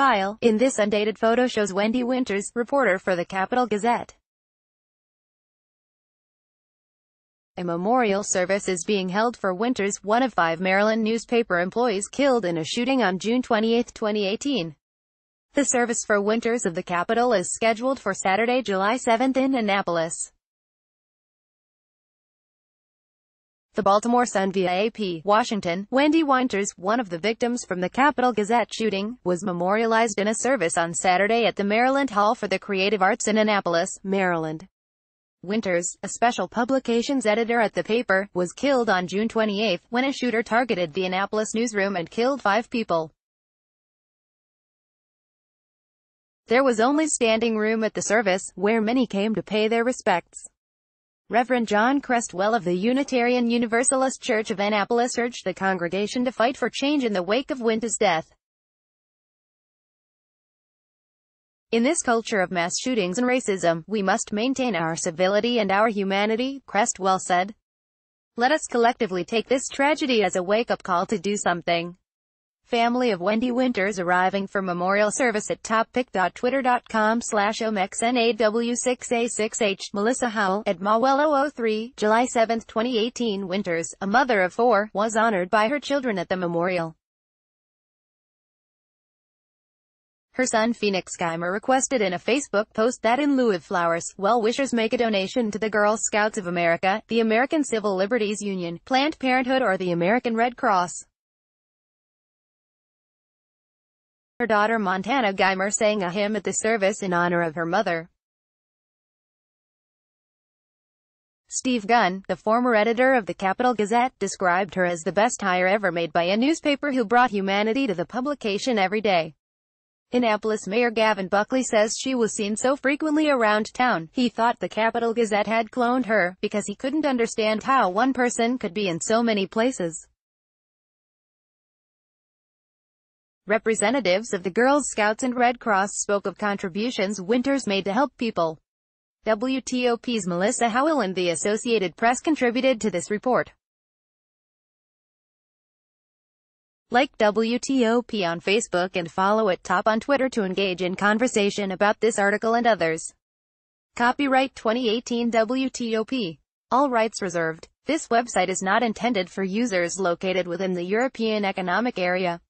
file. In this undated photo shows Wendi Winters, reporter for the Capital Gazette. A memorial service is being held for Winters, one of five Maryland newspaper employees killed in a shooting on June 28, 2018. The service for Winters of the Capital is scheduled for Saturday, July 7 in Annapolis. The Baltimore Sun via AP, Washington, Wendi Winters, one of the victims from the Capital Gazette shooting, was memorialized in a service on Saturday at the Maryland Hall for the Creative Arts in Annapolis, Maryland. Winters, a special publications editor at the paper, was killed on June 28 when a shooter targeted the Annapolis newsroom and killed five people. There was only standing room at the service, where many came to pay their respects. Reverend John Crestwell of the Unitarian Universalist Church of Annapolis urged the congregation to fight for change in the wake of Winters' death. In this culture of mass shootings and racism, we must maintain our civility and our humanity, Crestwell said. Let us collectively take this tragedy as a wake-up call to do something family of Wendi Winters arriving for memorial service at toppic.twitter.com slash omxnaw6a6h. Melissa Howell, at Mawello03, July 7, 2018 Winters, a mother of four, was honored by her children at the memorial. Her son Phoenix Geimer requested in a Facebook post that in lieu of flowers, well-wishers make a donation to the Girl Scouts of America, the American Civil Liberties Union, Planned Parenthood or the American Red Cross. Her daughter Montana Geimer sang a hymn at the service in honor of her mother. Steve Gunn, the former editor of the Capital Gazette, described her as the best hire ever made by a newspaper who brought humanity to the publication every day. Annapolis Mayor Gavin Buckley says she was seen so frequently around town, he thought the Capital Gazette had cloned her, because he couldn't understand how one person could be in so many places. Representatives of the Girl Scouts and Red Cross spoke of contributions Winters made to help people. WTOP's Melissa Howell and the Associated Press contributed to this report. Like WTOP on Facebook and follow it top on Twitter to engage in conversation about this article and others. Copyright 2018 WTOP. All rights reserved. This website is not intended for users located within the European Economic Area.